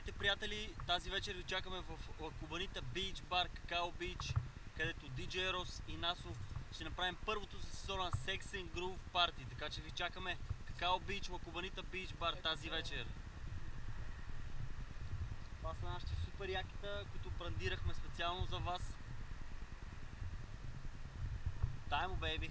Здравейте, приятели! Тази вечер ви чакаме в Лакубанита Бич бар Какао Бич, където DJ Рос и Насо ще направим първото за сезона Sex and Groove Party. Така че ви чакаме Какао Бич, Лакубанита Бич бар тази е. вечер. Това са нашите супер якита, които брандирахме специално за вас. Time, baby!